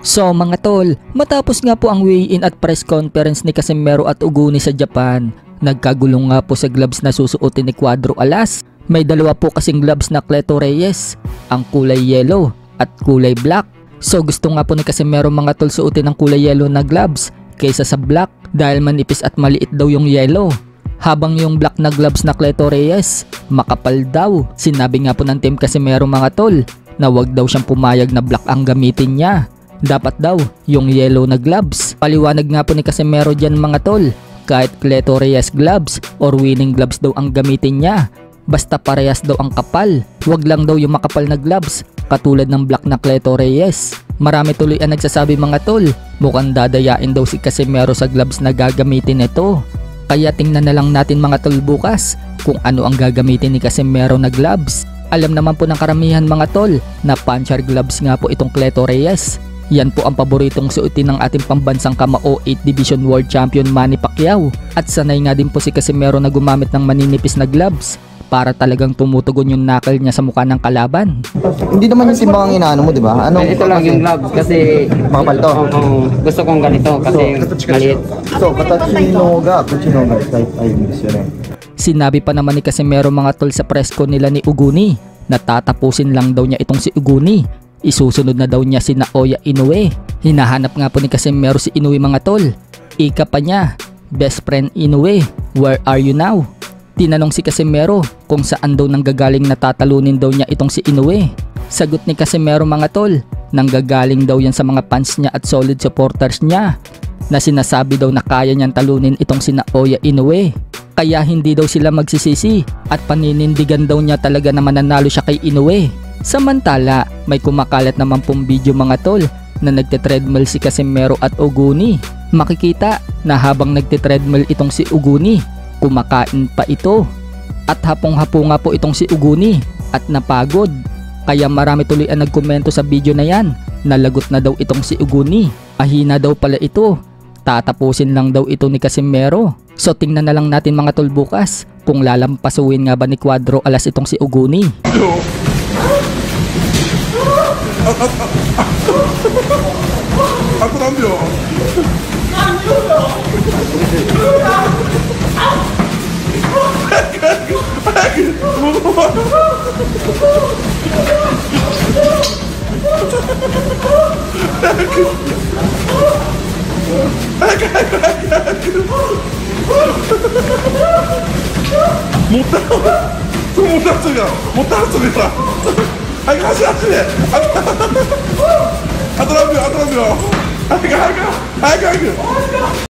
So mga tol, matapos nga po ang weigh-in at press conference ni Casimero at Uguni sa Japan, nagkagulong nga po sa gloves na susuotin ni Cuadro Alas. May dalawa po kasing gloves na Cleto Reyes, ang kulay yellow at kulay black. So gusto nga po ni Casimero mga tol suotin ang kulay yellow na gloves kaysa sa black dahil manipis at maliit daw yung yellow. Habang yung black na gloves na Cleto Reyes, makapal daw. Sinabi nga po ng team Casimero mga tol na wag daw siyang pumayag na black ang gamitin niya dapat daw yung yellow na gloves. Paliwanag nga po ni Casemiro dyan mga tol. Kahit Cleto Reyes gloves or winning gloves daw ang gamitin niya. Basta parehas daw ang kapal. Huwag lang daw yung makapal na gloves katulad ng black na Cleto Reyes. Marami tuloy ang nagsasabi mga tol. Mukhang dadayain daw si Casemiro sa gloves na gagamitin nito. Kaya tingnan na lang natin mga tol bukas kung ano ang gagamitin ni Casemiro na gloves. Alam naman po ng karamihan mga tol na puncher gloves nga po itong Cleto Reyes. Yan po ang paboritong suotin ng ating pambansang kamao 8 Division World Champion Manny Pacquiao. At sanay nga din po si Casimero na gumamit ng maninipis na gloves para talagang tumutugon yung knuckle niya sa mukha ng kalaban. Hindi naman yung timbang ang inaano mo, di ba? Ano? Ito lang yung gloves kasi Makapal to. Oo, oo. gusto kong ganito kasi maliit. So, Katachinoga. Katachinoga. Type English yun eh. Sinabi pa naman ni Casimero mga tol sa presko nila ni Uguni na tatapusin lang daw niya itong si Uguni. Isusunod na daw niya si Naoya Inoue. Hinahanap nga po ni Casimero si Inoue mga tol. Ika pa niya, best friend Inoue, where are you now? Tinanong si Casimero kung saan daw nanggagaling natatalunin daw niya itong si Inoue. Sagot ni Casimero mga tol, nanggagaling daw yan sa mga fans niya at solid supporters niya na sinasabi daw na kaya niyang talunin itong si Naoya Inoue. Kaya hindi daw sila magsisisi at paninindigan daw niya talaga na mananalo siya kay Inoue. Samantala, may kumakalat naman pong video mga tol na nagte-treadmill si Casimero at Oguni. Makikita na habang nagte-treadmill itong si Uguni, kumakain pa ito. At hapong-hapo nga po itong si Uguni at napagod. Kaya marami tuloy ang nagkomento sa video na yan. Nalagot na daw itong si Uguni. Ahina daw pala ito. Tatapusin lang daw ito ni Casimero. So tingnan na lang natin mga tol bukas kung lalampasuin nga ba ni Cuadro alas itong si Uguni. もったいない。もった。もった。早く走らせてあと何秒あと何秒早く早く早く早く